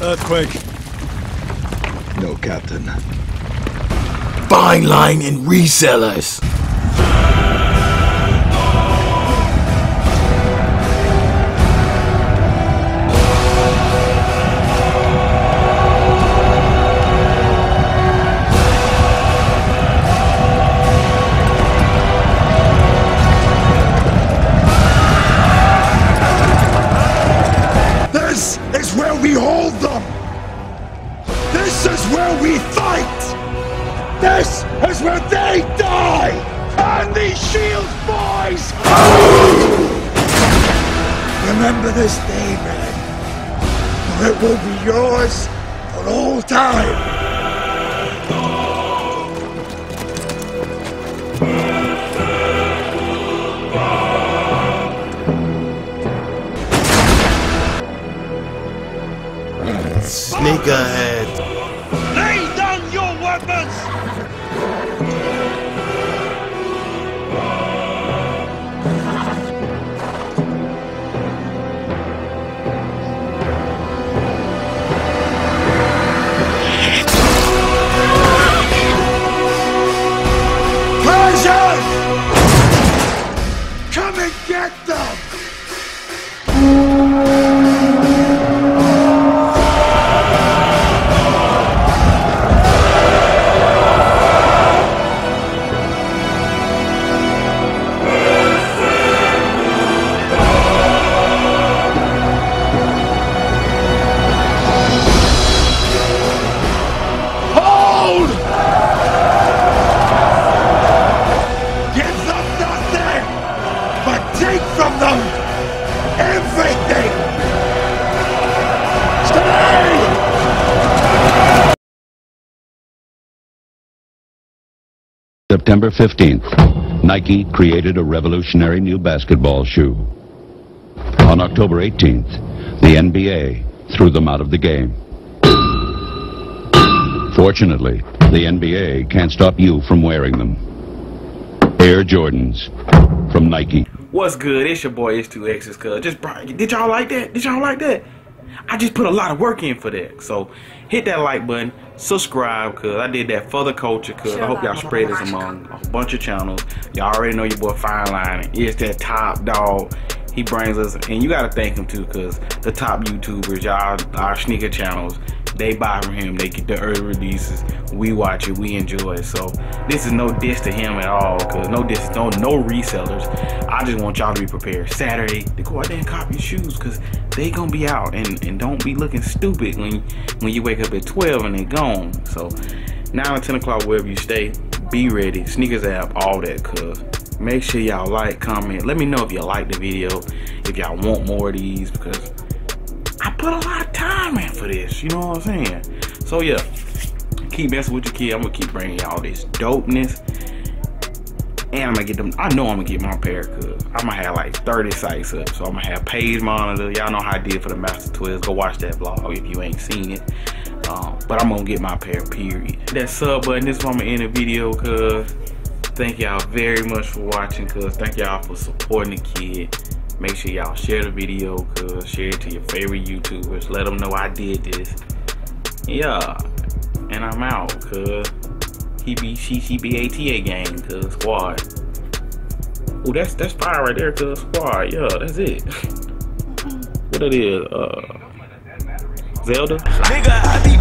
Earthquake. No, Captain. Fine Line and resellers. Is where we hold them! This is where we fight! This is where they die! And these shields, boys! Remember this day, Red. For it will be yours for all time! Sneakerhead. Lay down your weapons! Persians! Come and get them! September 15th, Nike created a revolutionary new basketball shoe. On October 18th, the NBA threw them out of the game. Fortunately, the NBA can't stop you from wearing them. Air Jordans from Nike. What's good? It's your boy H2X's cuz. Just Brian. Did y'all like that? Did y'all like that? I just put a lot of work in for that. So hit that like button, subscribe, cuz I did that for the culture, cuz I hope y'all spread this among a bunch of channels. Y'all already know your boy Fine Line is that top dog. He brings us, and you gotta thank him too, cuz the top YouTubers, y'all, our sneaker channels, they buy from him. They get the early releases. We watch it. We enjoy it. So this is no diss to him at all. Cause no diss, no no resellers. I just want y'all to be prepared. Saturday to go out there and cop your shoes. Cause they gonna be out and, and don't be looking stupid when when you wake up at 12 and they gone. So 9 or 10 o'clock wherever you stay, be ready. Sneakers app, all that. Cause make sure y'all like, comment. Let me know if you like the video. If y'all want more of these because put a lot of time in for this, you know what I'm saying? So yeah, keep messing with your kid. I'm gonna keep bringing y'all this dopeness. And I'm gonna get them, I know I'm gonna get my pair cause I'm gonna have like 30 sites up. So I'm gonna have page monitor. Y'all know how I did for the Master Twist. Go watch that vlog if you ain't seen it. Um, but I'm gonna get my pair, period. That sub button, this is where I'm gonna end the video cause thank y'all very much for watching cause thank y'all for supporting the kid. Make sure y'all share the video, cuz share it to your favorite YouTubers. Let them know I did this. Yeah. And I'm out, cuz. He be CCBATA gang, cuz squad. Oh, that's that's fire right there, cuz squad. Yeah, that's it. what it is, uh Zelda? Nigga, I be